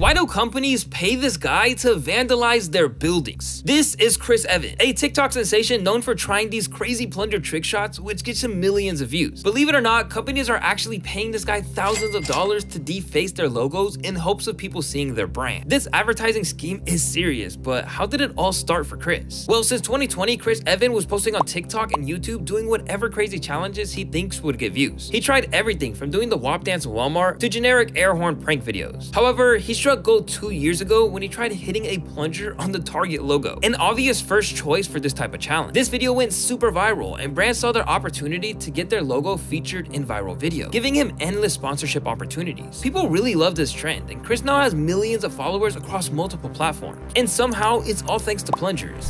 Why do companies pay this guy to vandalize their buildings? This is Chris Evans, a TikTok sensation known for trying these crazy plunger trick shots which gets him millions of views. Believe it or not, companies are actually paying this guy thousands of dollars to deface their logos in hopes of people seeing their brand. This advertising scheme is serious, but how did it all start for Chris? Well, since 2020, Chris Evans was posting on TikTok and YouTube doing whatever crazy challenges he thinks would get views. He tried everything from doing the WAP dance in Walmart to generic air horn prank videos. However, he struck gold two years ago when he tried hitting a plunger on the Target logo, an obvious first choice for this type of challenge. This video went super viral and brands saw their opportunity to get their logo featured in viral video, giving him endless sponsorship opportunities. People really love this trend and Chris now has millions of followers across multiple platforms. And somehow it's all thanks to plungers.